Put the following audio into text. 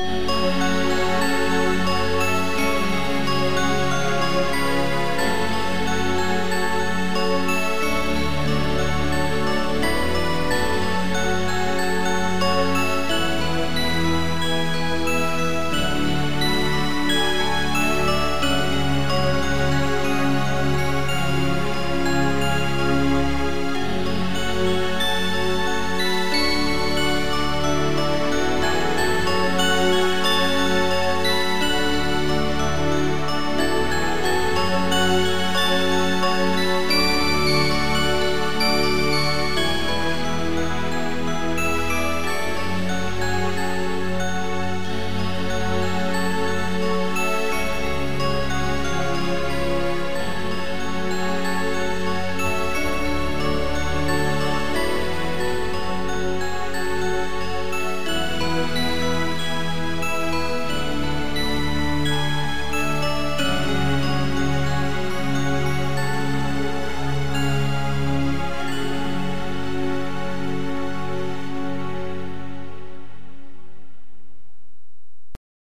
Bye.